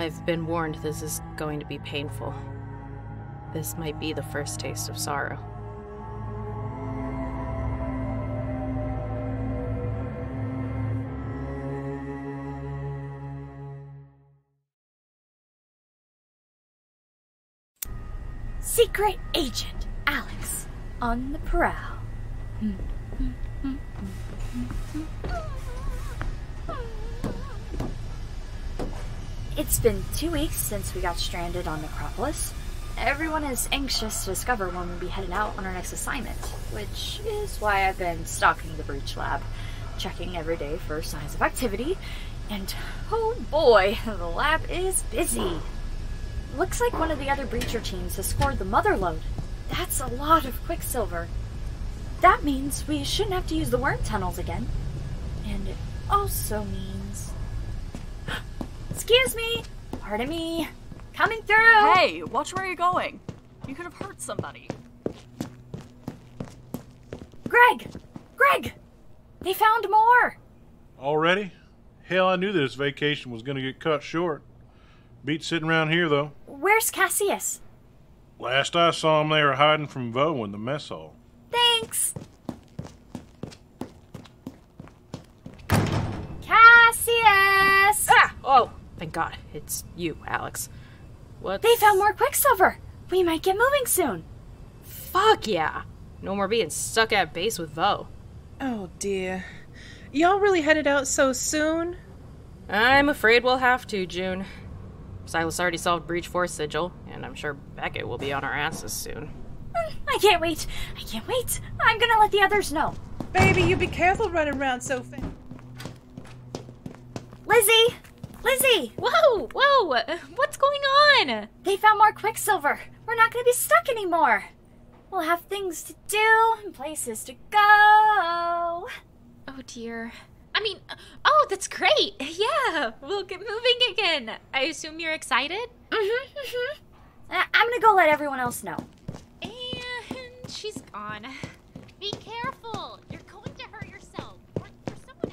I've been warned this is going to be painful. This might be the first taste of sorrow. Secret Agent Alyx on the prowl. Hmm. Hmm. Hmm. It's been two weeks since we got stranded on Necropolis. Everyone is anxious to discover when we'll be heading out on our next assignment, which is why I've been stalking the Breach Lab, checking every day for signs of activity, and oh boy, the lab is busy. Looks like one of the other Breacher teams has scored the mother load. That's a lot of Quicksilver. That means we shouldn't have to use the worm tunnels again. And it also means. Excuse me! Pardon me! Coming through! Hey, watch where you're going. You could have hurt somebody. Greg! Greg! They found more! Already? Hell, I knew this vacation was going to get cut short. Beat sitting around here, though. Where's Cassius? Last I saw him, they were hiding from Vaux in the mess hall. Thanks! Cassius! Thank God. It's you, Alyx. What? They found more Quicksilver! We might get moving soon! Fuck yeah! No more being stuck at base with Vaux. Oh dear. Y'all really headed out so soon? I'm afraid we'll have to, June. Silas already solved Breach Force Sigil, and I'm sure Beckett will be on our asses soon. Mm, I can't wait! I can't wait! I'm gonna let the others know. Baby, you be careful running around so fast. Lizzie! Lizzie! Whoa, whoa, what's going on? They found more Quicksilver. We're not gonna be stuck anymore. We'll have things to do and places to go. Oh dear. I mean, oh, that's great. Yeah, we'll get moving again. I assume you're excited? Mm-hmm, mm-hmm. I- I'm gonna go let everyone else know. And she's gone. Be careful. You're going to hurt yourself. Or, or someone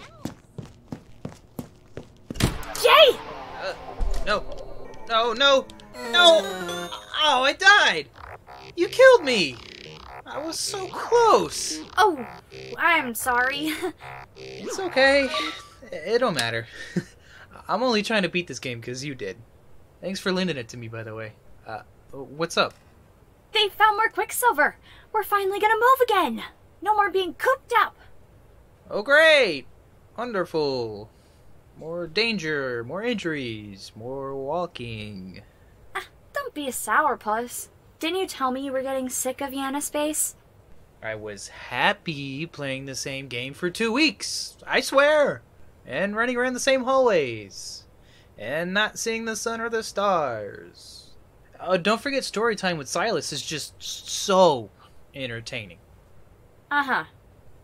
Uh, no. No, no, no! Oh, I died! You killed me! I was so close! Oh, I'm sorry. It's okay. It don't matter. I'm only trying to beat this game because you did. Thanks for lending it to me, by the way. Uh, what's up? they found more Quicksilver. We're finally gonna move again. No more being cooped up. Oh, great! Wonderful. More danger, more injuries, more walking. Ah, don't be a sourpuss. Didn't you tell me you were getting sick of Yanis Base? I was happy playing the same game for two weeks. I swear. And running around the same hallways. And not seeing the sun or the stars. Oh, don't forget story time with Silas is just so entertaining. Uh-huh.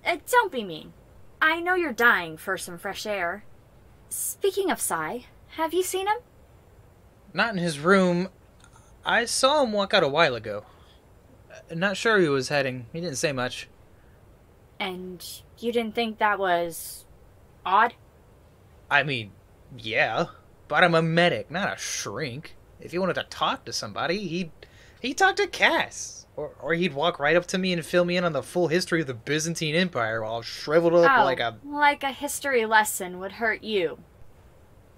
Uh, don't be mean. I know you're dying for some fresh air. Speaking of Sai, have you seen him? Not in his room. I saw him walk out a while ago. Uh, Not sure he was heading. He didn't say much. And you didn't think that was odd? I mean, yeah, but I'm a medic, not a shrink. If he wanted to talk to somebody, he'd he'd talk to Cass, or or he'd walk right up to me and fill me in on the full history of the Byzantine Empire while shriveled up oh, like a. like a history lesson would hurt you.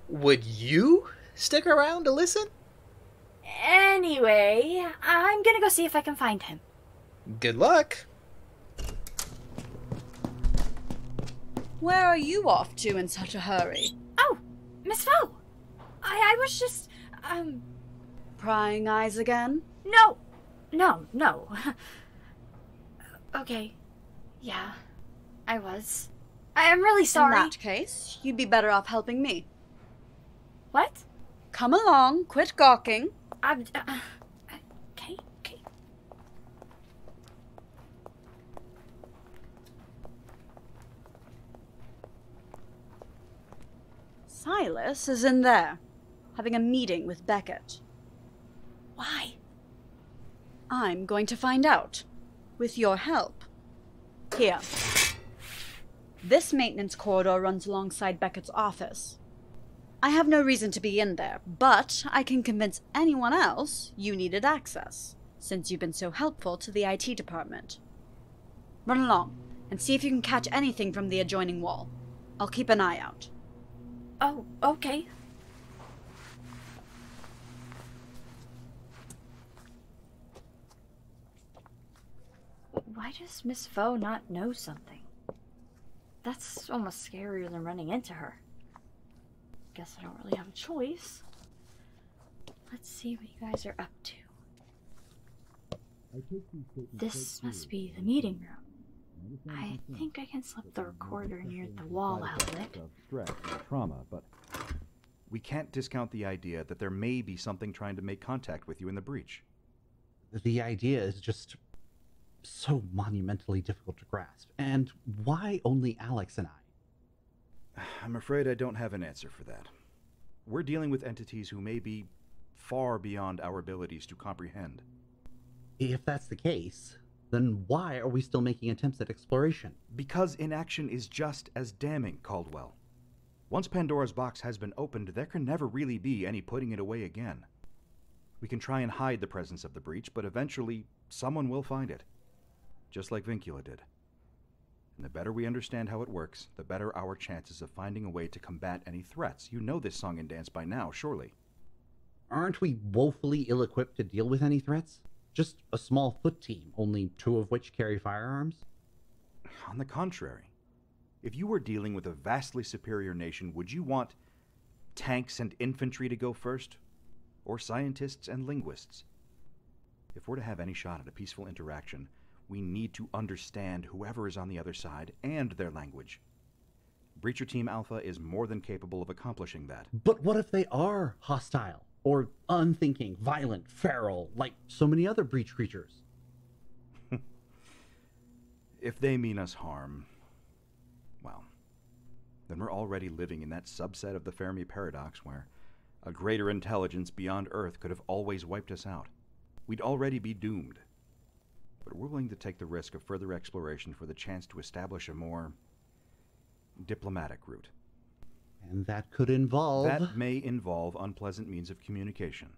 Would you stick around to listen? Anyway, I'm gonna go see if I can find him. Good luck. Where are you off to in such a hurry? Oh, Miss Vaux! I, I was just, um, Prying eyes again? no, no, no. okay, yeah, I was. I am really sorry. In that case, you'd be better off helping me. What? Come along, quit gawking. I'm. Uh, okay, okay. Silas is in there, having a meeting with Beckett. Why? I'm going to find out, with your help. Here. This maintenance corridor runs alongside Beckett's office. I have no reason to be in there, but I can convince anyone else you needed access, since you've been so helpful to the IT department. Run along and see if you can catch anything from the adjoining wall. I'll keep an eye out. Oh, okay. Why does Miss Vaux not know something? That's almost scarier than running into her. Guess I don't really have a choice. Let's see what you guys are up to. This must be the meeting room. I think I can slip the recorder near the wall outlet. Stress and trauma, but we can't discount the idea that there may be something trying to make contact with you in the breach. The idea is just so monumentally difficult to grasp. And why only Alyx and I? I'm afraid I don't have an answer for that. We're dealing with entities who may be far beyond our abilities to comprehend. If that's the case, then why are we still making attempts at exploration? Because inaction is just as damning, Caldwell. Once Pandora's box has been opened, there can never really be any putting it away again. We can try and hide the presence of the breach, but eventually someone will find it. Just like Vincula did. And the better we understand how it works, the better our chances of finding a way to combat any threats. You know this song and dance by now, surely. Aren't we woefully ill equipped to deal with any threats? Just a small foot team, only two of which carry firearms? On the contrary, if you were dealing with a vastly superior nation, would you want tanks and infantry to go first? Or scientists and linguists? If we're to have any shot at a peaceful interaction, we need to understand whoever is on the other side and their language. Breacher Team Alpha is more than capable of accomplishing that. But what if they are hostile? Or unthinking, violent, feral, like so many other breach creatures? If they mean us harm, well, then we're already living in that subset of the Fermi paradox where a greater intelligence beyond Earth could have always wiped us out. We'd already be doomed. But we're willing to take the risk of further exploration for the chance to establish a more diplomatic route. And that could involve. That may involve unpleasant means of communication.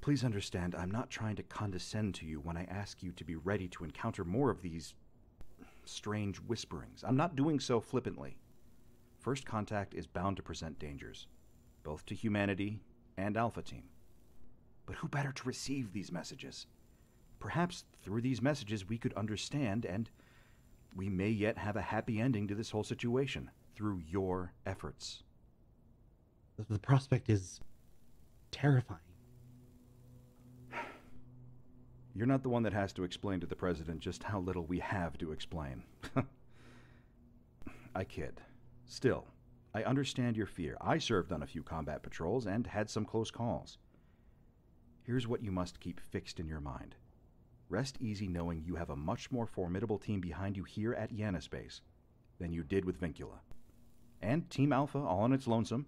Please understand, I'm not trying to condescend to you when I ask you to be ready to encounter more of these strange whisperings. I'm not doing so flippantly. First contact is bound to present dangers, both to humanity and Alpha Team. But who better to receive these messages? Perhaps through these messages we could understand, and we may yet have a happy ending to this whole situation through your efforts. The prospect is terrifying. You're not the one that has to explain to the President just how little we have to explain. I kid. Still, I understand your fear. I served on a few combat patrols and had some close calls. Here's what you must keep fixed in your mind. Rest easy knowing you have a much more formidable team behind you here at Yanis Base than you did with Vincula. And Team Alpha, all on its lonesome,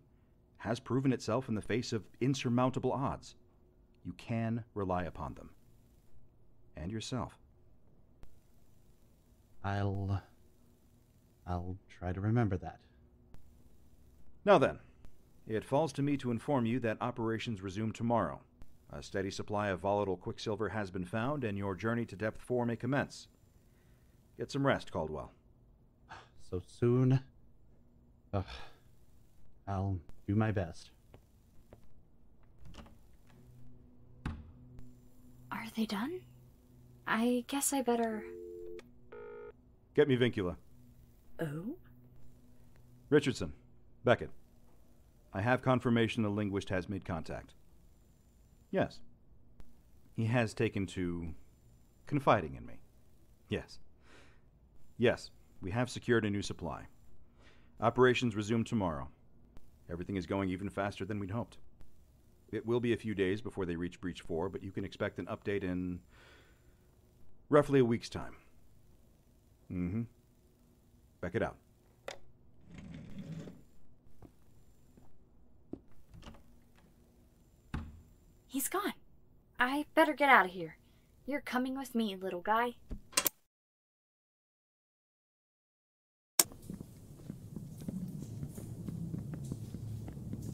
has proven itself in the face of insurmountable odds. You can rely upon them. And yourself. I'll. I'll try to remember that. Now then, it falls to me to inform you that operations resume tomorrow. A steady supply of volatile quicksilver has been found, and your journey to Depth 4 may commence. Get some rest, Caldwell. So soon? Ugh. I'll do my best. Are they done? I guess I better. Get me Vincula. Oh? Richardson. Beckett. I have confirmation the linguist has made contact. Yes. He has taken to confiding in me. Yes. Yes, we have secured a new supply. Operations resume tomorrow. Everything is going even faster than we'd hoped. It will be a few days before they reach Breach 4, but you can expect an update in roughly a week's time. Mm hmm. Back it out. He's gone. I better get out of here. You're coming with me, little guy.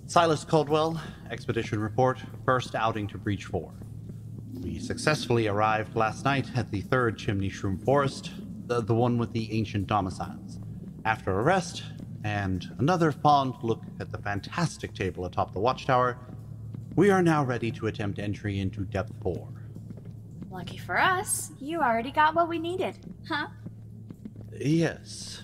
Silas Caldwell, Expedition Report, first outing to Breach 4. We successfully arrived last night at the third Chimney Shroom Forest, the, the one with the ancient domiciles. After a rest, and another fond look at the fantastic table atop the watchtower, we are now ready to attempt entry into Depth 4. Lucky for us, you already got what we needed, huh? Yes.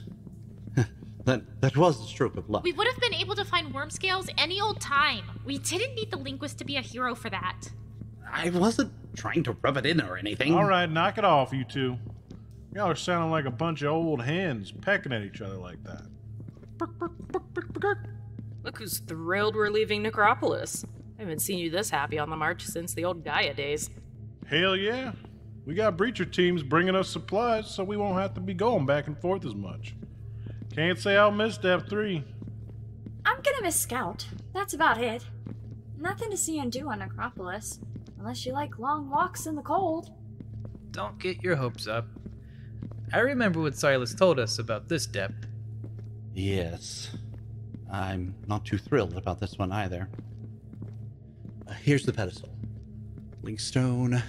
that, that was a stroke of luck. We would have been able to find worm scales any old time. We didn't need the linguist to be a hero for that. I wasn't trying to rub it in or anything. All right, knock it off, you two. Y'all are sounding like a bunch of old hens pecking at each other like that. Look who's thrilled we're leaving Necropolis. I haven't seen you this happy on the march since the old Gaia days. Hell yeah. We got breacher teams bringing us supplies, so we won't have to be going back and forth as much. Can't say I'll miss Depth 3. I'm gonna miss Scout. That's about it. Nothing to see and do on Necropolis, unless you like long walks in the cold. Don't get your hopes up. I remember what Silas told us about this depth. Yes. I'm not too thrilled about this one either. Uh, here's the pedestal. Link stone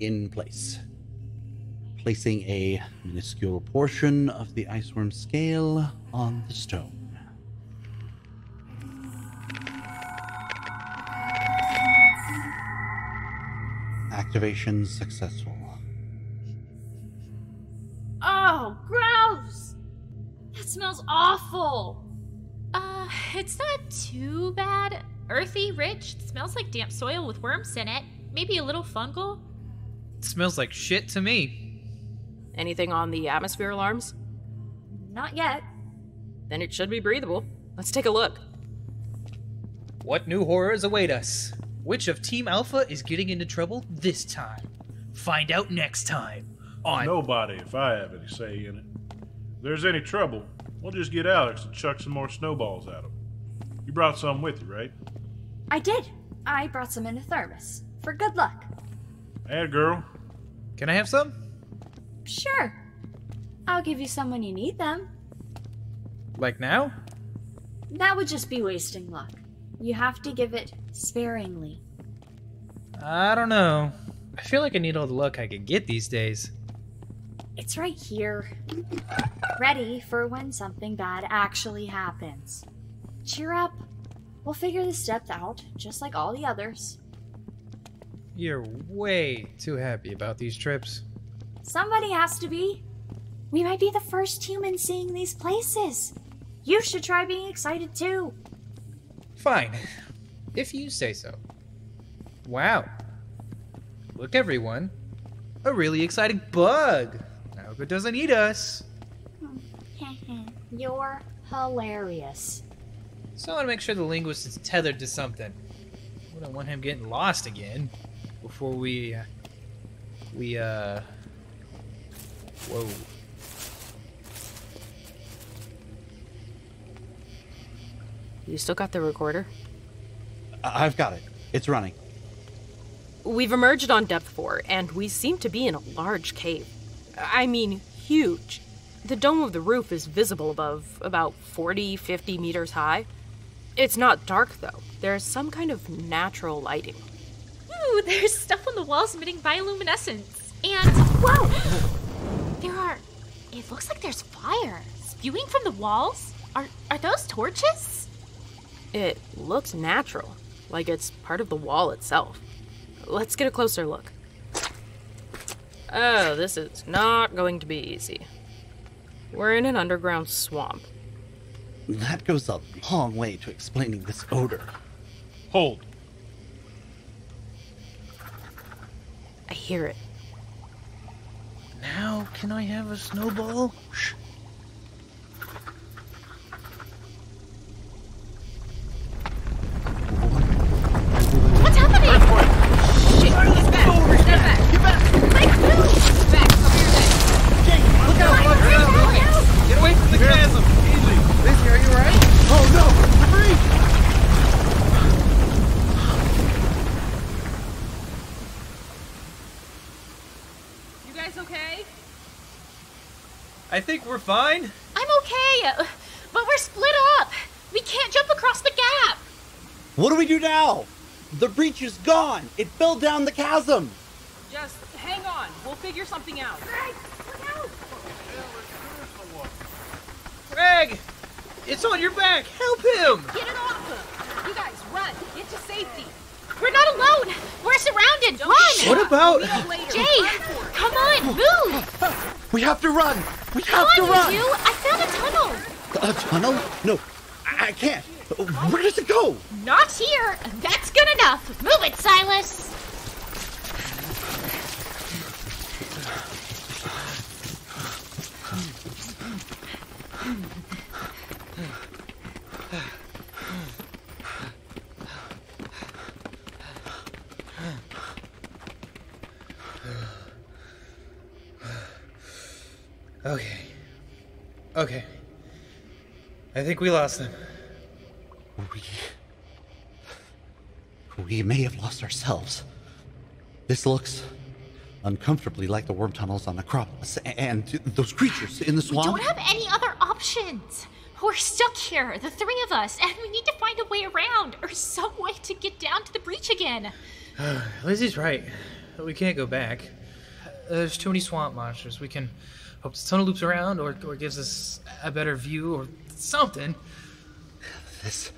in place. Placing a minuscule portion of the iceworm scale on the stone. Activation successful. Oh, gross! That smells awful! Uh, it's not too bad. Earthy, rich, smells like damp soil with worms in it. Maybe a little fungal. It smells like shit to me. Anything on the atmosphere alarms? Not yet. Then it should be breathable. Let's take a look. What new horrors await us? Which of Team Alpha is getting into trouble this time? Find out next time on Nobody, if I have any say in it. If there's any trouble, we'll just get Alyx to chuck some more snowballs at him. You brought some with you, right? I did. I brought some in a thermos. For good luck. Hey, girl. Can I have some? Sure. I'll give you some when you need them. Like now? That would just be wasting luck. You have to give it sparingly. I don't know. I feel like I need all the luck I can get these days. It's right here. Ready for when something bad actually happens. Cheer up. We'll figure this depth out, just like all the others. You're way too happy about these trips. Somebody has to be. We might be the first humans seeing these places. You should try being excited too. Fine, if you say so. Wow. Look, everyone. A really exciting bug. I hope it doesn't eat us. You're hilarious. So I want to make sure the linguist is tethered to something. We don't want him getting lost again before we. Uh, we, uh. Whoa. You still got the recorder? I- I've got it. It's running. We've emerged on depth 4, and we seem to be in a large cave. I mean, huge. The dome of the roof is visible above, about 40, 50 meters high. It's not dark, though. There's some kind of natural lighting. Ooh, there's stuff on the walls emitting bioluminescence. And whoa! There are it looks like there's fire spewing from the walls. Are are those torches? It looks natural, like it's part of the wall itself. Let's get a closer look. Oh, this is not going to be easy. We're in an underground swamp. That goes a long way to explaining this odor. Hold. I hear it. Now, can I have a snowball? Shh. What's happening? Get away from the chasm! Lizzie, are you alright? Oh no! Freeze! You guys okay? I think we're fine. I'm okay, uh, but we're split up. We can't jump across the gap! What do we do now? The breach is gone. It fell down the chasm. Just hang on. We'll figure something out. Greg! It's on your back! Help him! Get it off him! You guys, run! Get to safety! We're not alone! We're surrounded! Run! What about. Jay! Come on, move! We have to run. We Come have to on, run. you two! I found a tunnel! A tunnel? No, I, I can't. Where does it go? Not here! That's good enough! Move it, Silas! Okay. Okay. I think we lost them. We. We may have lost ourselves. This looks uncomfortably like the worm tunnels on Necropolis and those creatures in the swamp. We don't have any other options. We're stuck here, the three of us, and we need to find a way around or some way to get down to the breach again. Lizzie's right. We can't go back. There's too many swamp monsters. We can hope the tunnel loops around or, or gives us a better view or something. This.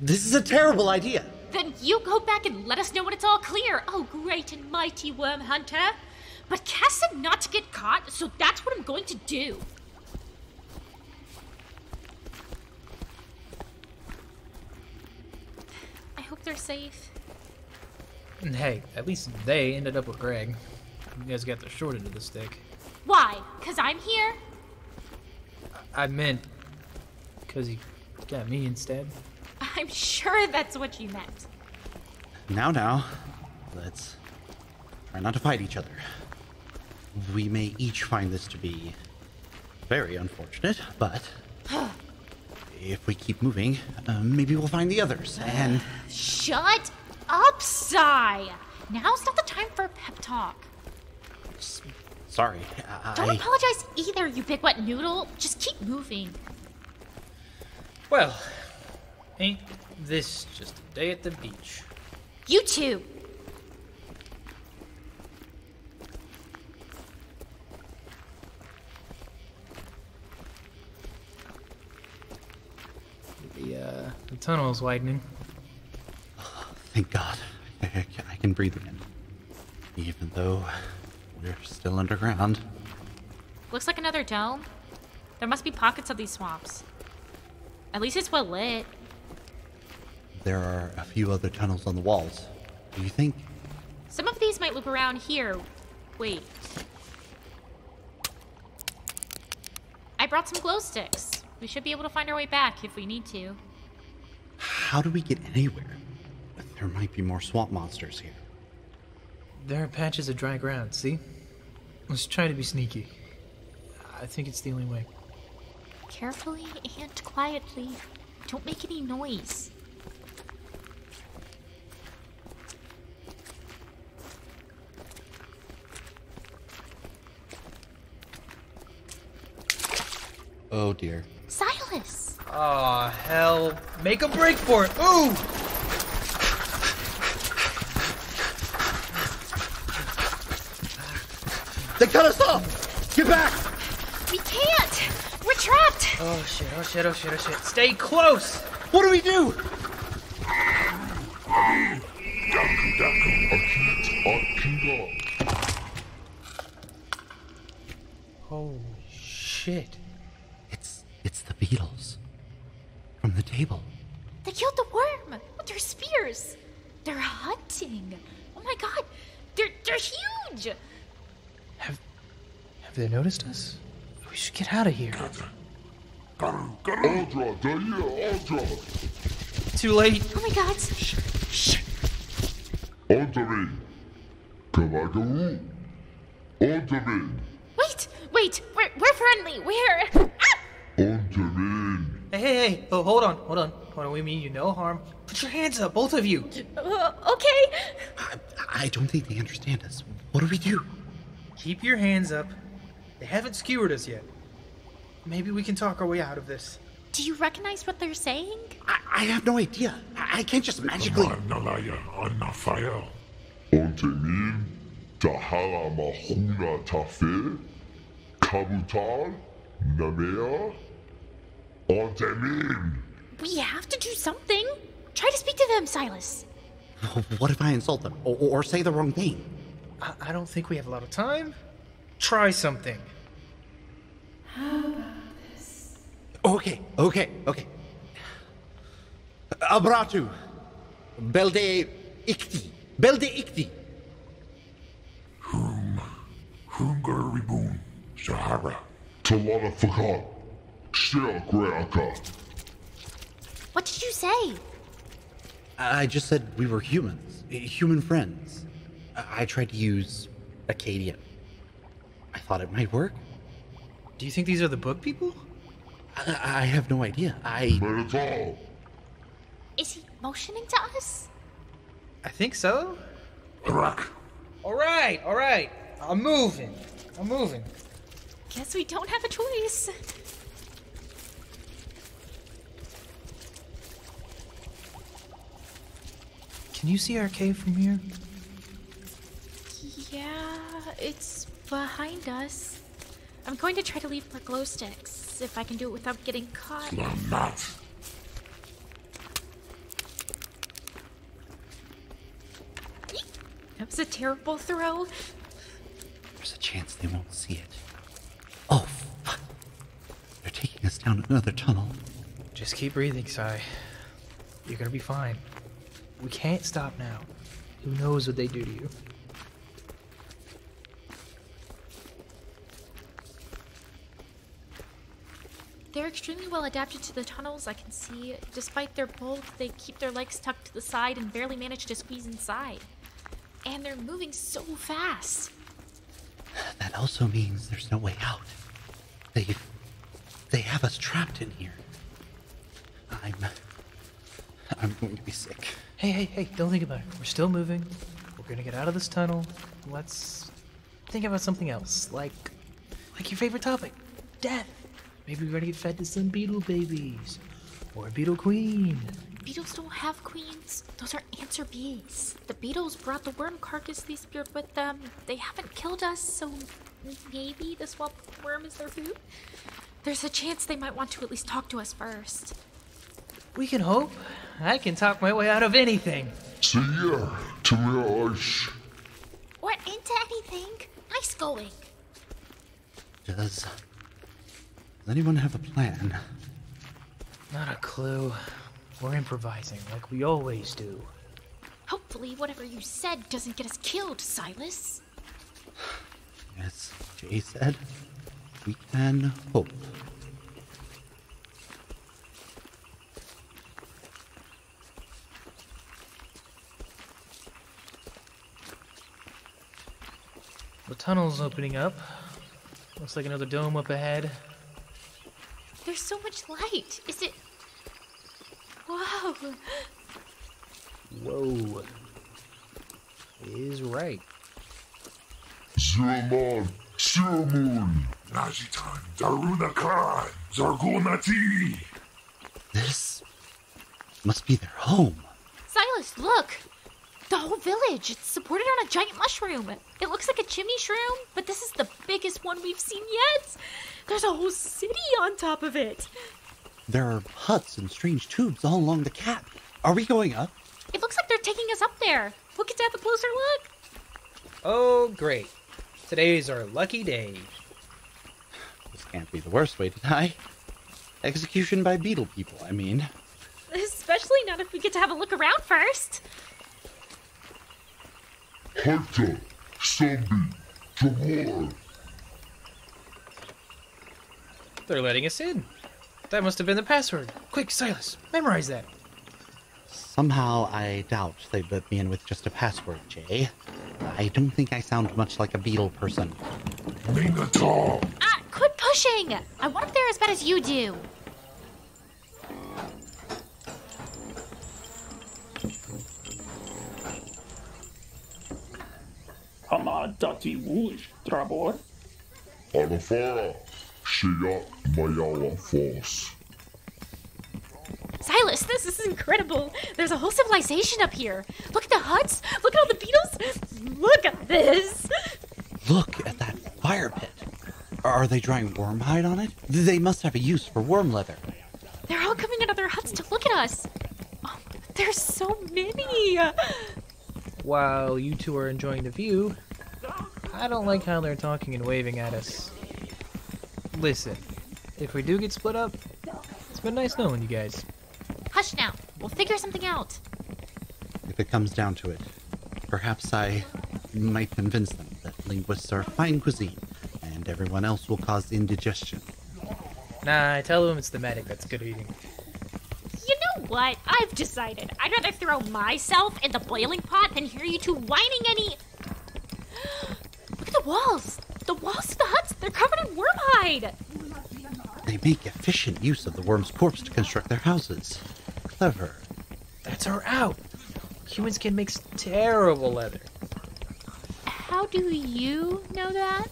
This is a terrible idea. Then you go back and let us know when it's all clear. Oh, great and mighty worm hunter. But Cass said not to get caught, so that's what I'm going to do. I hope they're safe. And hey, at least they ended up with Greg. You guys got the short end of the stick. Why? Because I'm here? I meant because he got me instead. I'm sure that's what you meant. Now, now, let's try not to fight each other. We may each find this to be very unfortunate, but if we keep moving, uh, maybe we'll find the others. And Shut up, Sai! Now's not the time for a pep talk. Sorry, Don't apologize either, you big wet noodle. Just keep moving. Well, ain't this just a day at the beach? You two. The uh, the tunnel's widening. Thank God, I, I can breathe again, even though we're still underground. Looks like another dome. There must be pockets of these swamps. At least it's well lit. There are a few other tunnels on the walls. Do you think? Some of these might loop around here. Wait. I brought some glow sticks. We should be able to find our way back if we need to. How do we get anywhere? There might be more swamp monsters here. There are patches of dry ground, see? Let's try to be sneaky. I think it's the only way. Carefully and quietly. Don't make any noise. Oh dear. Silas! Aw, hell. Make a break for it. Ooh! They cut us off! Get back! We can't! We're trapped! Oh shit, oh shit, oh shit, oh shit. Stay close! What do we do? Holy shit. It's it's the beetles. From the table. They killed the worm with their spears. They're hunting. Oh my god, they're they're huge. Have they noticed us? We should get out of here. Too late. Oh my god. Onto me. Kamagaru. Onto me. Wait, wait, we're we're friendly. We're Onto me. Hey, hey, hey. Oh, hold on, hold on. Hold on, we mean you no harm. Put your hands up, both of you. uh, okay. I, I don't think they understand us. What do we do? Keep your hands up. They haven't skewered us yet. Maybe we can talk our way out of this. Do you recognize what they're saying? I, I have no idea. I, I can't just magically. Nalaya Anafael. Ontemin, Tahara Mahuna Tafe, Kabutar, Namea, Ontemin. We have to do something. Try to speak to them, Silas. What if I insult them or, or say the wrong thing? I, I don't think we have a lot of time. Try something. Okay, okay, okay. Abratu. Belde ikti. Belde ikti. Hungar Ribun, Sahara. Talana Fakat, Shea Greaka. What did you say? I just said we were humans, human friends. I, I tried to use Akkadian. I thought it might work. Do you think these are the book people? I, I have no idea. I. Menetal. Is he motioning to us? I think so. Rak. All right, all right. I'm moving. I'm moving. Guess we don't have a choice. Can you see our cave from here? Yeah, it's behind us. I'm going to try to leave my glow sticks, if I can do it without getting caught. Lamat. That was a terrible throw. There's a chance they won't see it. Oh, fuck. They're taking us down another tunnel. Just keep breathing, Sai. You're gonna be fine. We can't stop now. Who knows what they do to you? They're extremely well adapted to the tunnels, I can see. Despite their bulk, they keep their legs tucked to the side and barely manage to squeeze inside. And they're moving so fast. That also means there's no way out. They. They have us trapped in here. I'm. I'm going to be sick. Hey, hey, hey, don't think about it. We're still moving. We're gonna get out of this tunnel. Let's think about something else. Like like your favorite topic. Death. Maybe we're gonna get fed to some beetle babies. Or a beetle queen. Beetles don't have queens. Those are answer bees. The beetles brought the worm carcass they speared with them. They haven't killed us, so maybe the swamp worm is their food. There's a chance they might want to at least talk to us first. We can hope. I can talk my way out of anything. See ya. Tamia Ish. Or into anything. Nice going. Does. Does anyone have a plan? Not a clue. We're improvising like we always do. Hopefully, whatever you said doesn't get us killed, Silas. As Jay said, we can hope. The tunnel's opening up. Looks like another dome up ahead. There's so much light. Is it. Whoa. Whoa. Is right. Ziraman. Siramun. Najitan. Daruna Khan. Zargunati. This must be their home. Silas, look! The whole village. It's supported on a giant mushroom. It looks like a chimney shroom, but this is the biggest one we've seen yet. There's a whole city on top of it. There are huts and strange tubes all along the cap. Are we going up? It looks like they're taking us up there. We'll get to have a closer look. Oh, great. Today's our lucky day. This can't be the worst way to die. Execution by beetle people, I mean. Especially not if we get to have a look around first. Haita. Sambi. Jamor. They're letting us in. That must have been the password. Quick, Silas, memorize that. Somehow I doubt they'd let me in with just a password, Jay. I don't think I sound much like a beetle person. Minotaur. Ah, quit pushing! I want up there as bad as you do. Hamadati Wush, Trabor. Anafara. Shia Mayawa Force. Silas, this is incredible. There's a whole civilization up here. Look at the huts. Look at all the beetles. Look at this. Look at that fire pit. Are they drying worm hide on it? They must have a use for worm leather. They're all coming out of their huts to look at us. Oh, there's so many. While you two are enjoying the view, I don't like how they're talking and waving at us. Listen, if we do get split up, it's been nice knowing you guys. Hush now. We'll figure something out. If it comes down to it, perhaps I might convince them that linguists are fine cuisine and everyone else will cause indigestion. Nah, I tell them it's the medic that's good eating. You know what? I've decided. I'd rather throw myself in the boiling pot than hear you two whining any. Look at the walls. The walls of the huts, they're covered in worm hide. They make efficient use of the worm's corpse to construct their houses. Clever. That's our out. Humans can make terrible leather. How do you know that?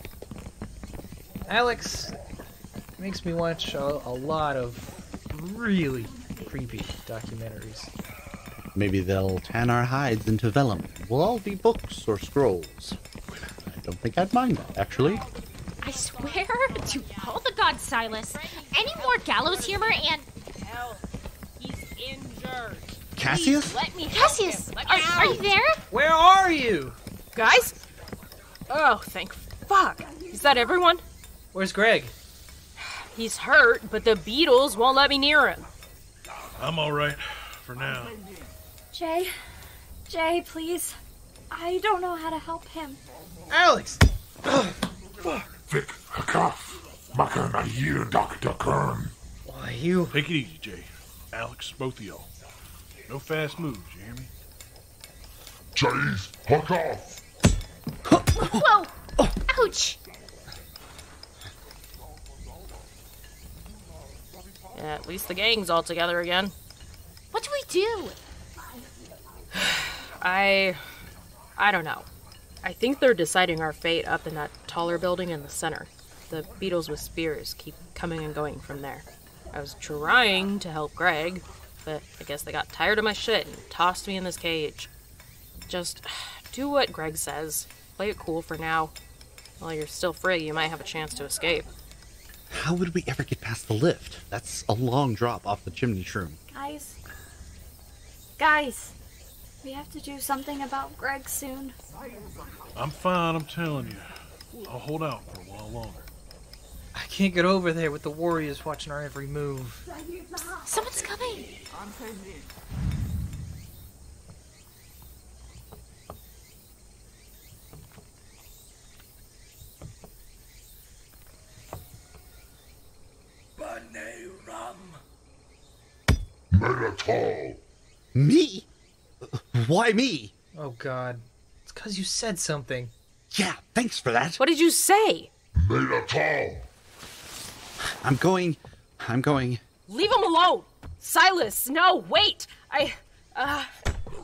Alyx makes me watch a, a lot of really creepy documentaries. Maybe they'll tan our hides into vellum. We'll all be books or scrolls. I don't think I'd mind that, actually. I swear to all the gods, Silas, any more gallows humor and. Hell, he's injured. Cassius? Let me Cassius, are, are you there? Where are you? Guys? Oh, thank fuck. Is that everyone? Where's Greg? He's hurt, but the beetles won't let me near him. I'm all right for now. Jay, Jay, please. I don't know how to help him. Alyx! Vic, Hakaf, Makan Ahir Dr. Kern. Why, you. Take it easy, Jay. Alyx, both of y'all. No fast moves, you hear me? Chase, Hakaf. Whoa! Ouch! Yeah, at least the gang's all together again. What do we do? I. I don't know. I think they're deciding our fate up in that taller building in the center. The beetles with spears keep coming and going from there. I was trying to help Greg, but I guess they got tired of my shit and tossed me in this cage. Just do what Greg says. Play it cool for now. While you're still free, you might have a chance to escape. How would we ever get past the lift? That's a long drop off the chimney shroom. Guys. Guys. We have to do something about Greg soon. I'm fine, I'm telling you. I'll hold out for a while longer. I can't get over there with the warriors watching our every move. Someone's coming. Metatol. Me? Why me? Oh god. It's because you said something. Yeah, thanks for that. What did you say? Metatol. I'm going. I'm going. Leave him alone! Silas, no, wait! I. Uh.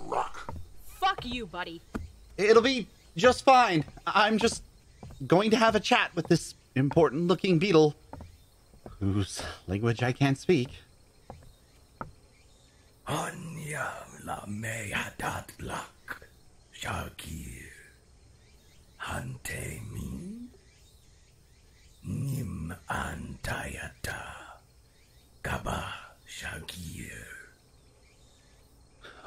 Rock. Fuck you, buddy. It'll be just fine. I'm just going to have a chat with this important looking beetle whose language I can't speak. Shagir. Hante. Nim antayata. Kaba Shagir.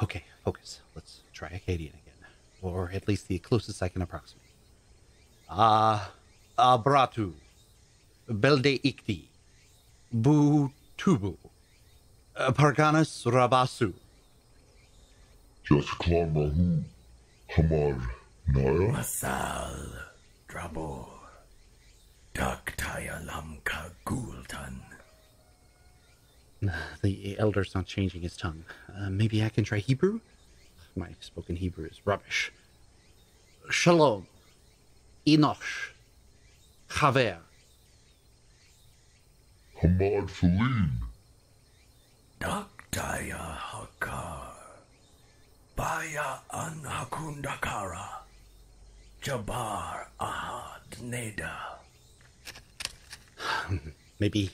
Okay, focus. Let's try Akkadian again. Or at least the closest I can approximate. Ah, Abratu. Belde Ikti. Bu Tubu. Parganas Rabasu. Just Klamahu. Hamar Naya. Masal Drabor. Daktaya Lamka Gultan. The elder's not changing his tongue. Uh, maybe I can try Hebrew? My spoken Hebrew is rubbish. Shalom. Enosh. Chaver. Hamad Felim. Daktaya Hakar. Baya An Hakundakara. Jabar Ahad Neda. Maybe,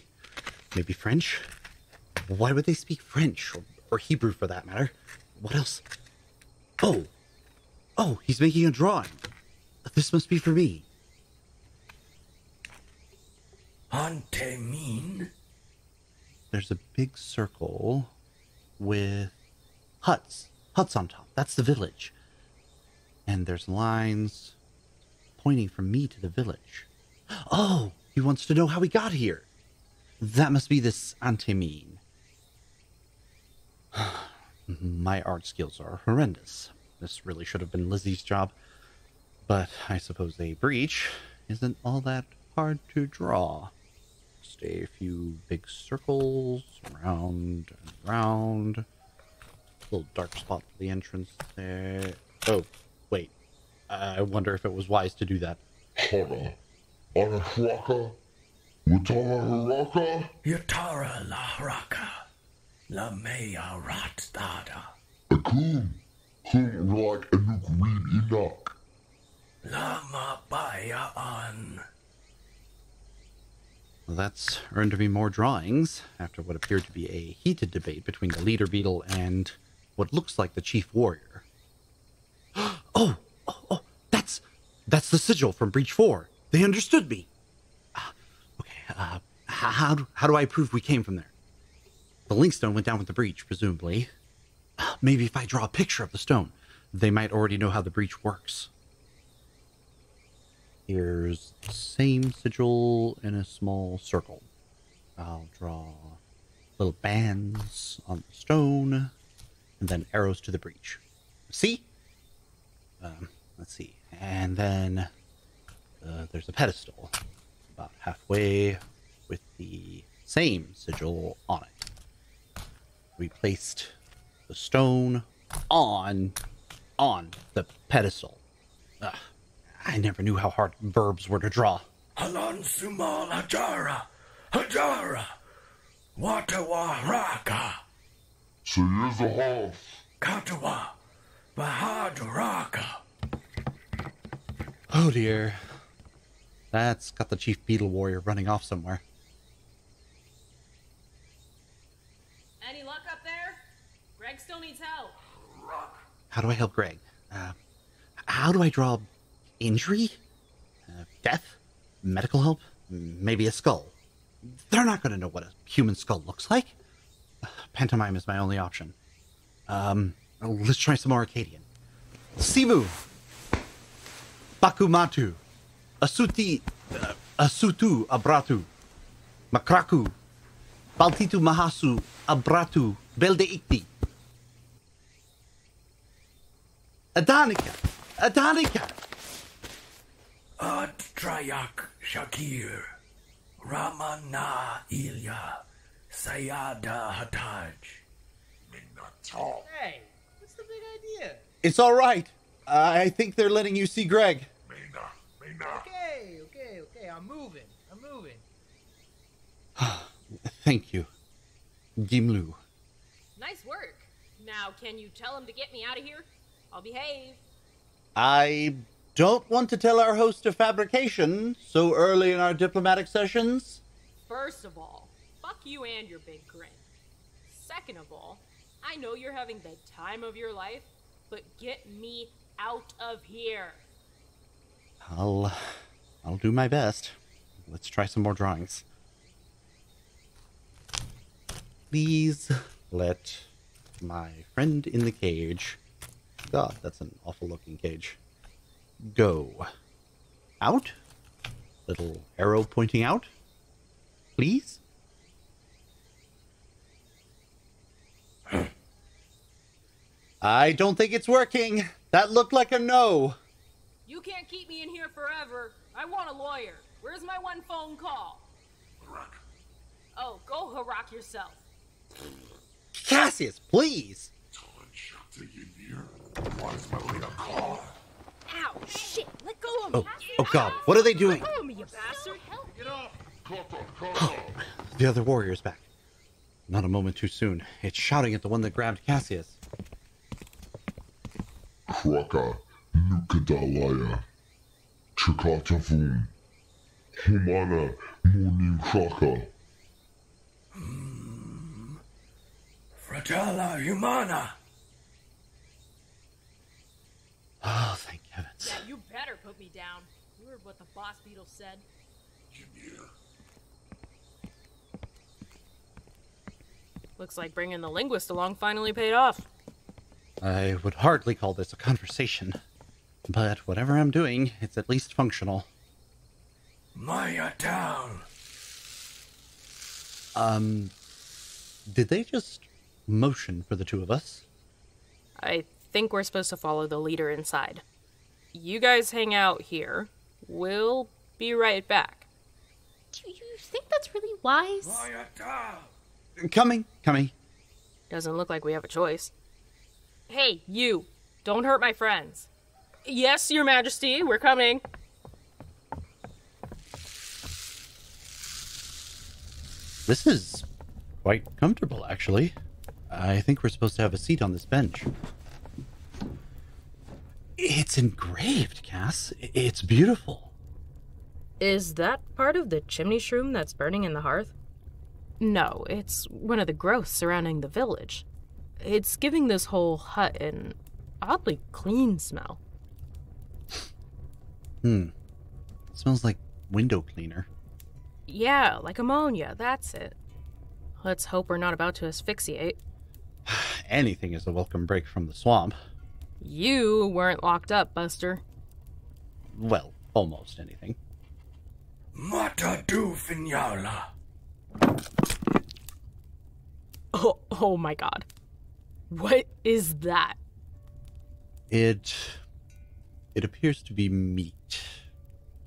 maybe French? Why would they speak French? Or or Hebrew for that matter. What else? Oh, oh, he's making a drawing. This must be for me. Antemin? There's a big circle with huts, huts on top. That's the village. And there's lines pointing from me to the village. Oh, he wants to know how we got here. That must be this Antemin. My art skills are horrendous. This really should have been Lizzie's job. But I suppose a breach isn't all that hard to draw. Just a few big circles, round and round. Little dark spot for the entrance there. Oh, wait. I wonder if it was wise to do that. Hana. Anahwaka. Utara Haraka. Yutara la Raka. La Mea Rat Dada. Akum. Hum like Anuk Reed Enoch. Lama Baya An. Well, that's earned me more drawings after what appeared to be a heated debate between the leader beetle and what looks like the chief warrior. oh, oh, oh, that's that's the sigil from Breach Four. They understood me. Ah, okay, uh, how do, how do I prove we came from there? The link stone went down with the breach, presumably. Ah, Maybe if I draw a picture of the stone, they might already know how the breach works. Here's the same sigil in a small circle. I'll draw little bands on the stone, and then arrows to the breach. See? Um, let's see. And then uh, there's a pedestal about halfway with the same sigil on it. We placed the stone on on the pedestal. Ugh, I never knew how hard verbs were to draw. Halan Sumal Hajara. Hajara. Watawa Raka. So here's the half. Katawa. Bahad Raka. Oh dear. That's got the chief beetle warrior running off somewhere. Any luck up there? Greg still needs help. How do I help Greg? Uh, how do I draw injury? Uh, death? Medical help? Maybe a skull? They're not going to know what a human skull looks like. Pantomime is my only option. Um, let's try some more Akkadian. Simu! Bakumatu! Asuti! Uh, asutu abratu! Makraku! Baltitu mahasu abratu belde ikti! Adanika! Adanika! Ad Trayak Shakir. Ramana Ilya. Sayada Hataj. Hey, what's the big idea? It's all right. I think they're letting you see Greg. Mina, Mina. Okay, okay, okay. I'm moving. I'm moving. Thank you, Gimlu. Nice work. Now, can you tell him to get me out of here? I'll behave. I don't want to tell our host of fabrication so early in our diplomatic sessions. First of all, fuck you and your big grin. Second of all, I know you're having the time of your life, but get me out of here. I'll uh, I'll do my best. Let's try some more drawings. Please let my friend in the cage. God, that's an awful looking cage. Go. Out? Little arrow pointing out. Please? I don't think it's working. That looked like a no. You can't keep me in here forever. I want a lawyer. Where's my one phone call? Harak. Oh, go Harak yourself. Cassius, please. Ow, shit, let go of Oh, me. oh God, what are they doing? Let go of me, you bastard. Get off. The other warrior's back. Not a moment too soon. It's shouting at the one that grabbed Cassius. Kraka. Hmm. Nukadalaya. Chakatavum. Humana. Muni Kraka. Fratella Humana. Oh, thank heavens. Yeah, you better put me down. You heard what the boss beetle said. Looks like bringing the linguist along finally paid off. I would hardly call this a conversation. But whatever I'm doing, it's at least functional. Maya Town. Um, did they just motion for the two of us? I think we're supposed to follow the leader inside. You guys hang out here. We'll be right back. Do you think that's really wise? Coming, coming. Doesn't look like we have a choice. Hey, you! Don't hurt my friends. Yes, Your Majesty, we're coming. This is quite comfortable, actually. I think we're supposed to have a seat on this bench. It's engraved, Cass. It's beautiful. Is that part of the chimney shroom that's burning in the hearth? No, it's one of the growths surrounding the village. It's giving this whole hut an oddly clean smell. Hmm. smells like window cleaner. Yeah, like ammonia, that's it. Let's hope we're not about to asphyxiate. Anything is a welcome break from the swamp. You weren't locked up, Buster. Well, almost anything. Mata du Finyala. Oh, oh my god. What is that? It. It appears to be meat.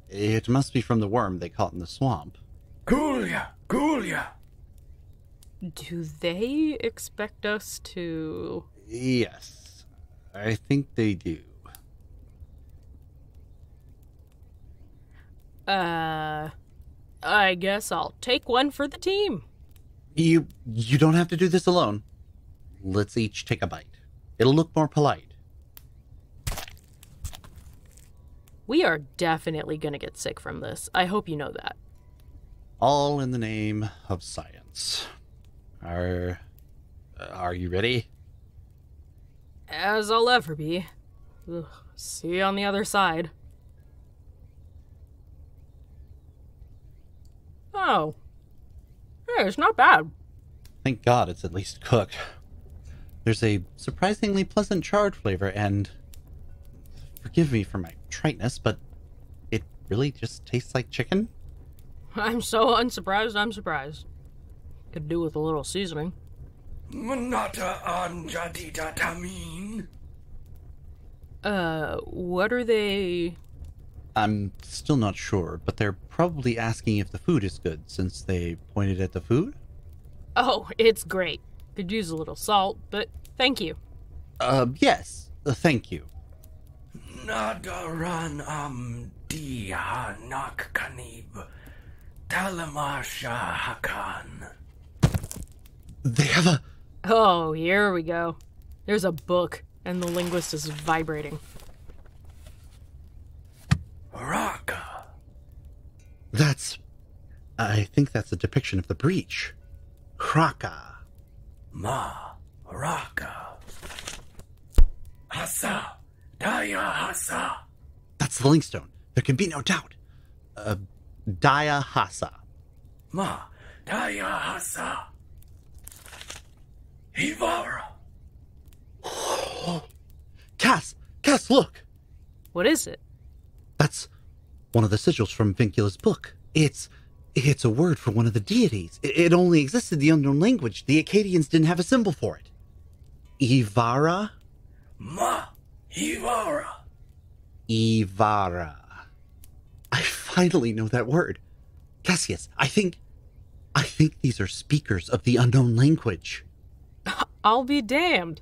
It must be from the worm they caught in the swamp. Gulia, Gulia. Do they expect us to. Yes, I think they do. Uh. I guess I'll take one for the team. You you don't have to do this alone. Let's each take a bite. It'll look more polite. We are definitely gonna get sick from this. I hope you know that. All in the name of science. Are are you ready? As I'll ever be. Ugh, see you on the other side. Oh. Hey, it's not bad. Thank God it's at least cooked. There's a surprisingly pleasant charred flavor, and forgive me for my triteness, but it really just tastes like chicken. I'm so unsurprised, I'm surprised. Could do with a little seasoning. Manata Anjadita Tamin. Uh, what are they. I'm still not sure, but they're probably asking if the food is good since they pointed at the food. Oh, it's great. Could use a little salt, but thank you. Uh, yes, uh, thank you. Nadaran am dia nak kanib. Talamasha hakan. They have a. Oh, here we go. There's a book, and the linguist is vibrating. Raka. That's. I think that's a depiction of the breach. Kraka. Ma. Raka. Hasa. Daya Hasa. That's the Linkstone. There can be no doubt. Uh, Daya Hasa. Ma. Daya Hasa. Ivara. Cass! Cass, look! What is it? That's one of the sigils from Vincula's book. It's. It's a word for one of the deities. It, it only existed in the unknown language. The Akkadians didn't have a symbol for it. Ivara? Ma. Ivara. Ivara. I finally know that word. Cassius, I think. I think these are speakers of the unknown language. I'll be damned.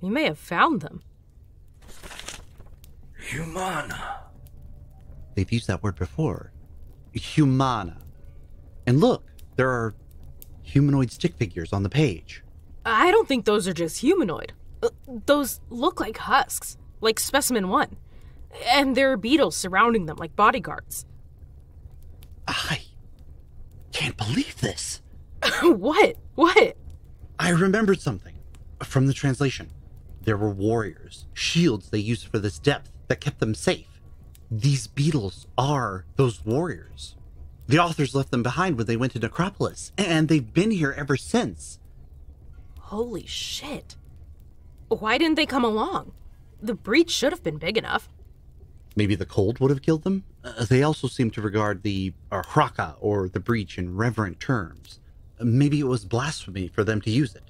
You may have found them. Humana. They've used that word before. Humana. And look, there are humanoid stick figures on the page. I don't think those are just humanoid. Uh, those look like husks, like Specimen 1. And there are beetles surrounding them like bodyguards. I can't believe this. what? What? I remembered something from the translation. There were warriors, shields they used for this depth that kept them safe. These beetles are those warriors. The authors left them behind when they went to Necropolis, and they've been here ever since. Holy shit. Why didn't they come along? The breach should have been big enough. Maybe the cold would have killed them? Uh, they also seem to regard the uh, Hraka, or the breach, in reverent terms. Maybe it was blasphemy for them to use it.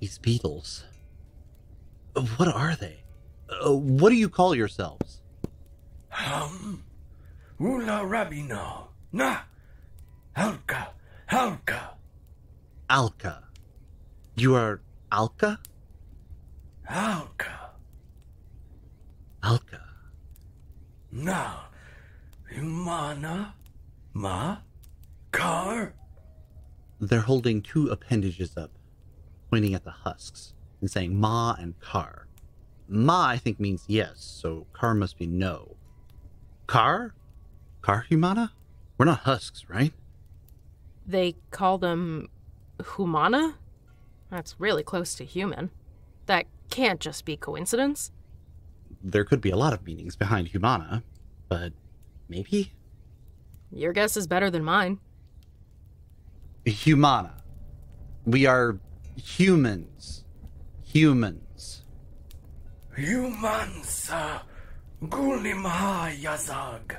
These beetles. What are they? Uh, what do you call yourselves? Hum. Ula Rabino. Na. Halka. Halka. Alka. You are Alka? Alka. Alka. Na. Humana. Ma. Car. They're holding two appendages up, pointing at the husks, and saying Ma and Kar. Ma, I think, means yes, so Kar must be no. Kar? Kar Humana? We're not husks, right? They call them humana? That's really close to human. That can't just be coincidence. There could be a lot of meanings behind Humana, but maybe? Your guess is better than mine. Humana. We are humans. Humans. Humansa. Uh, Gulimha Yazag.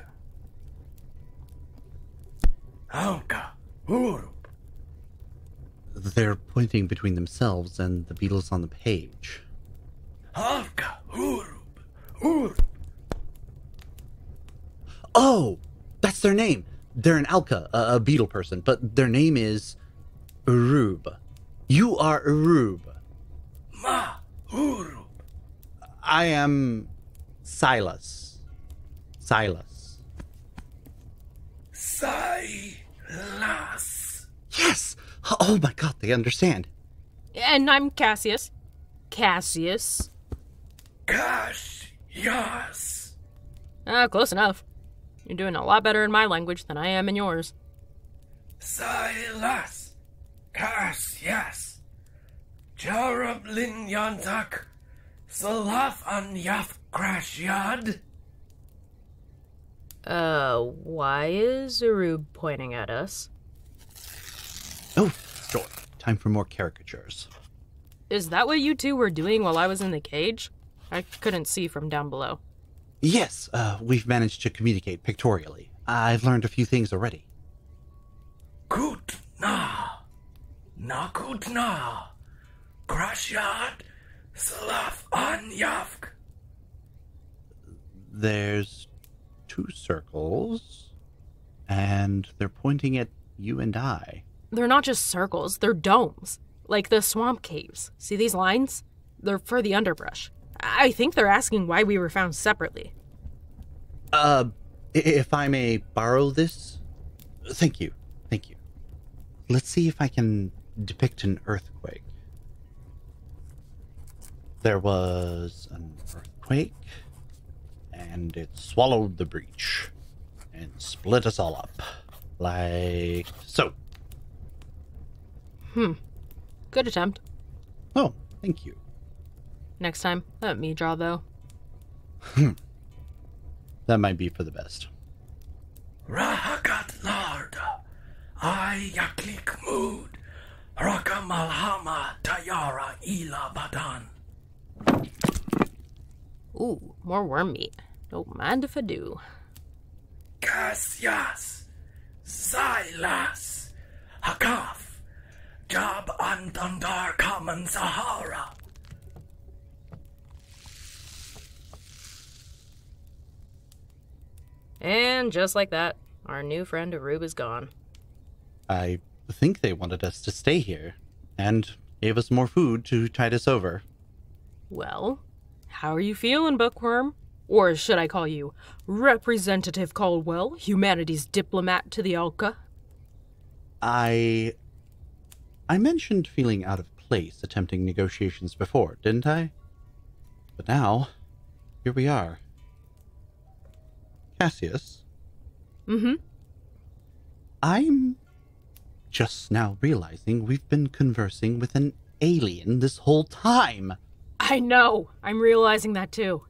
Halka. Uru. They're pointing between themselves and the beetles on the page. Halka. Uru. Uru. Oh, that's their name. They're an Alka, a, a beetle person, but their name is Urub. You are Urub. Ma. Uru. I am Silas. Silas. Silas. Yes! Oh my god, they understand. And I'm Cassius. Cassius. Cash. Yes. Ah, close enough. You're doing a lot better in my language than I am in yours. Silas. Cash. Yes. Jarab Lin Yantak. Salaf an Yaf Crash Yad. Uh, why is Urub pointing at us? Oh, sure. Time for more caricatures. Is that what you two were doing while I was in the cage? I couldn't see from down below. Yes, uh, we've managed to communicate pictorially. I've learned a few things already. Kut na. Nakut na. Crash Yad. Salaf an Yafk. There's two circles, and they're pointing at you and I. They're not just circles, they're domes. Like the swamp caves. See these lines? They're for the underbrush. I think they're asking why we were found separately. Uh, if I may borrow this? Thank you. Thank you. Let's see if I can depict an earthquake. There was an earthquake, and it swallowed the breach and split us all up. Like so. Hmm. Good attempt. Oh, thank you. Next time, let me draw though. That might be for the best. Rahakat Larda. I Yaklik Mood. Raka Malhama Tayara Ila Badan. Ooh, more worm meat. Don't mind if I do. Cassius. Silas. Hakaf. Jab Antandar Kaman Sahara. And just like that, our new friend Arub is gone. I think they wanted us to stay here and gave us more food to tide us over. Well, how are you feeling, Bookworm? Or should I call you Representative Caldwell, humanities diplomat to the Alka? I. I mentioned feeling out of place attempting negotiations before, didn't I? But now, here we are. Cassius, Mm-hmm. I'm just now realizing we've been conversing with an alien this whole time. I know. I'm realizing that too.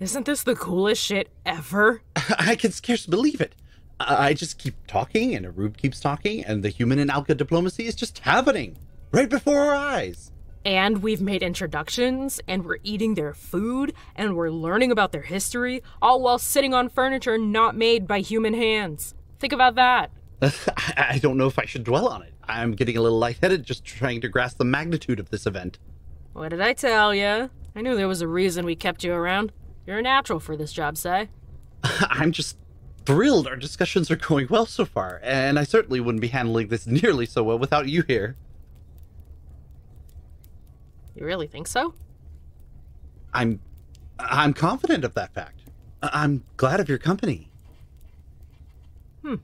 Isn't this the coolest shit ever? I can scarce believe it. I I just keep talking, and Arub keeps talking, and the human and Alka diplomacy is just happening right before our eyes. And we've made introductions, and we're eating their food, and we're learning about their history, all while sitting on furniture not made by human hands. Think about that. I don't know if I should dwell on it. I'm getting a little lightheaded just trying to grasp the magnitude of this event. What did I tell you I knew there was a reason we kept you around. You're a natural for this job, say. I'm just thrilled our discussions are going well so far, and I certainly wouldn't be handling this nearly so well without you here. You really think so? I'm I'm confident of that fact. I- I'm glad of your company. Hmm.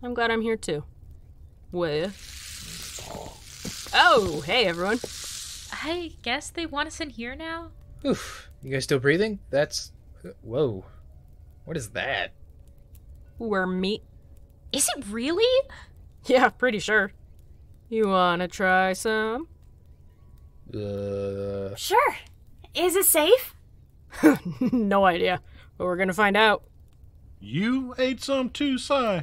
I'm glad I'm here too. With. Oh, hey everyone. I guess they want us in here now? Oof. You guys still breathing? That's. Whoa. What is that? We're meat. Is it really? Yeah, pretty sure. You wanna try some? Uh. Sure. Is it safe? no idea, but we're gonna find out. You ate some too, Si.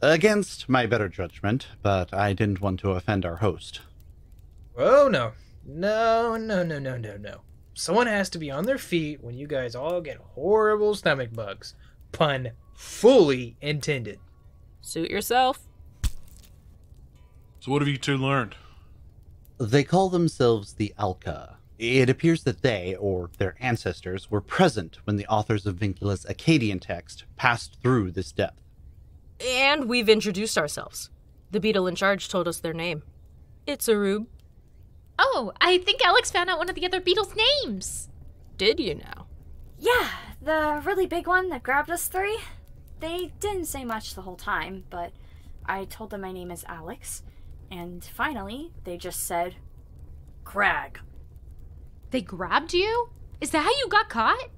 Against my better judgment, but I didn't want to offend our host. Oh no. No, no, no, no, no, no. Someone has to be on their feet when you guys all get horrible stomach bugs. Pun fully intended. Suit yourself. So, what have you two learned? They call themselves the Alka. It appears that they, or their ancestors, were present when the authors of Vincula's Akkadian text passed through this depth. And we've introduced ourselves. The beetle in charge told us their name. It's Arub. Oh, I think Alyx found out one of the other beetles' names. Did you know? Yeah, the really big one that grabbed us three. They didn't say much the whole time, but I told them my name is Alyx, and finally they just said, Crag. They grabbed you? Is that how you got caught?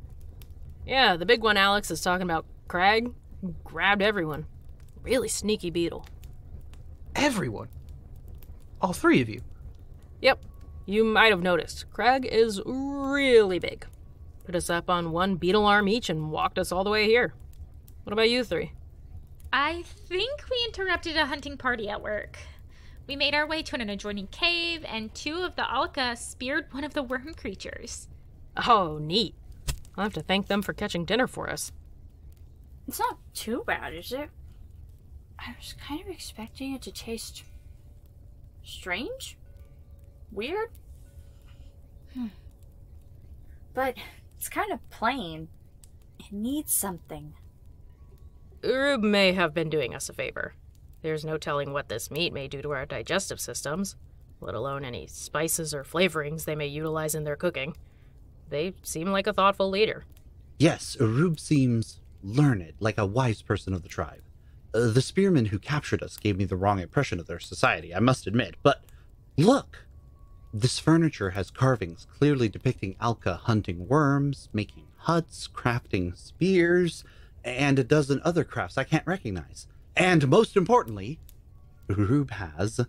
Yeah, the big one Alyx is talking about, Crag, grabbed everyone. Really sneaky beetle. Everyone. All three of you. Yep, you might have noticed. Crag is really big. Put us up on one beetle arm each and walked us all the way here. What about you three? I think we interrupted a hunting party at work. We made our way to an adjoining cave, and two of the Alka speared one of the worm creatures. Oh, neat. I'll have to thank them for catching dinner for us. It's not too bad, is it? I was kind of expecting it to taste strange? Weird? Hmm. But it's kind of plain. It needs something. Rube may have been doing us a favor. There's no telling what this meat may do to our digestive systems, let alone any spices or flavorings they may utilize in their cooking. They seem like a thoughtful leader. Yes, Arub seems learned, like a wise person of the tribe. Uh, the spearmen who captured us gave me the wrong impression of their society, I must admit. But look! This furniture has carvings clearly depicting Alka hunting worms, making huts, crafting spears, and a dozen other crafts I can't recognize. And most importantly, Rube has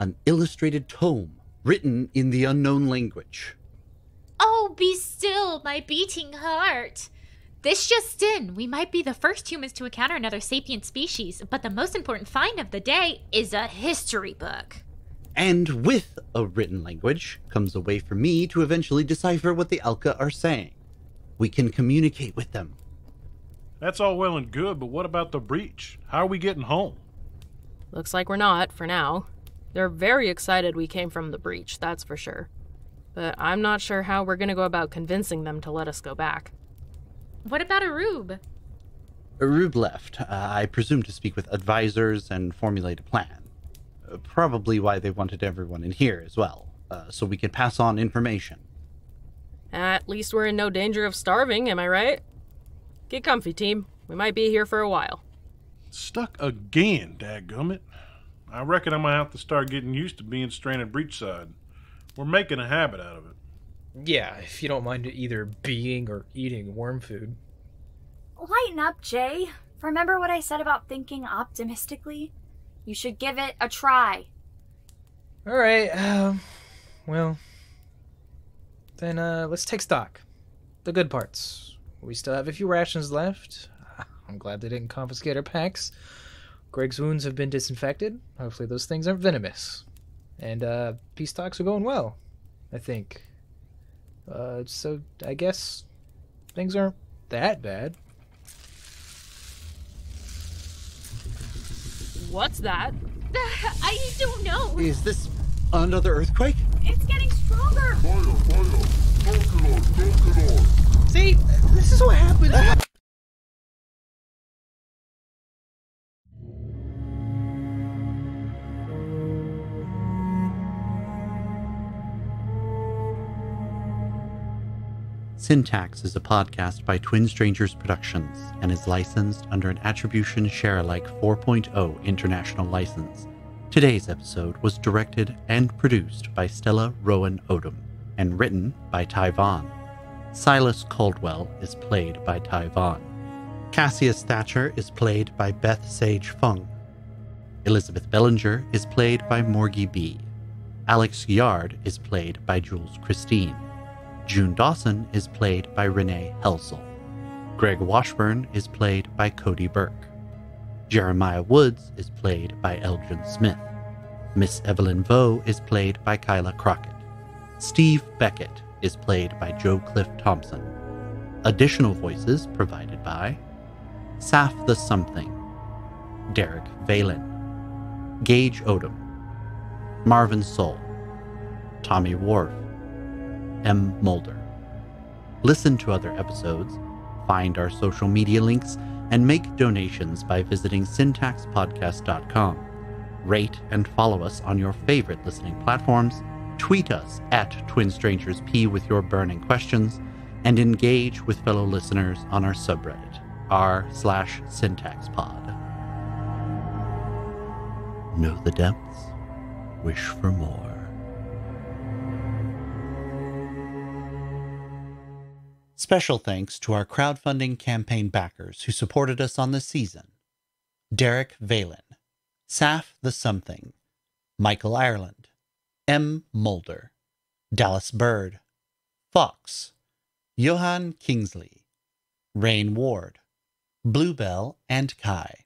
an illustrated tome written in the unknown language. Oh, be still, my beating heart. This just in, we might be the first humans to encounter another sapient species, but the most important find of the day is a history book. And with a written language comes a way for me to eventually decipher what the Alka are saying. We can communicate with them. That's all well and good, but what about the breach? How are we getting home? Looks like we're not, for now. They're very excited we came from the breach, that's for sure. But I'm not sure how we're gonna go about convincing them to let us go back. What about Arub? Arub left, uh, I presume to speak with advisors and formulate a plan. Uh, probably why they wanted everyone in here as well, uh, so we could pass on information. At least we're in no danger of starving, am I right? Get comfy, team. We might be here for a while. Stuck again, dadgummit. I reckon I'm gonna have to start getting used to being stranded breachside. We're making a habit out of it. Yeah, if you don't mind either being or eating worm food. Lighten up, Jay. Remember what I said about thinking optimistically? You should give it a try. Alright, um. well, then uh, let's take stock. The good parts. We still have a few rations left. I'm glad they didn't confiscate our packs. Greg's wounds have been disinfected. Hopefully, those things aren't venomous. And uh, peace talks are going well, I think. Uh, so I guess things aren't that bad. What's that? I don't know. Is this another earthquake? It's getting stronger. See, this is what happens. Syntax is a podcast by Twin Strangers Productions and is licensed under an Attribution Share Alike 4.0 international license. Today's episode was directed and produced by Stella Rowan Odom and written by Ty Von. Silas Caldwell is played by Ty Von. Cassius Thatcher is played by Beth Sage Phung. Elizabeth Bellanger is played by Morgie Bee Alyx Yard is played by Jules Christine. June Dawson is played by Renee Helsel. Greg Washburn is played by Cody Burke. Jeremiah Woods is played by Elgin Smith. Miss Evelyn Vaux is played by Kaila Crockett. Steve Beckett is played by Joe Cliff Thompson. Additional voices provided by Saph the Something, Derrick Valen, Gage Odom, Marvin Sohl, Tomme Warf, M. Molder. Listen to other episodes, find our social media links, and make donations by visiting syntaxpodcast.com. Rate and follow us on your favorite listening platforms, tweet us at Twin Strangers P with your burning questions, and engage with fellow listeners on our subreddit, r slash syntaxpod. Know the depths, wish for more. Special thanks to our crowdfunding campaign backers who supported us on this season Derrick Valen, Saph the Something, Michael Ireland, M. Molder, Dallas Bird, Fox, Johann Kingsley, Rain Ward, Bluebell, and Kai.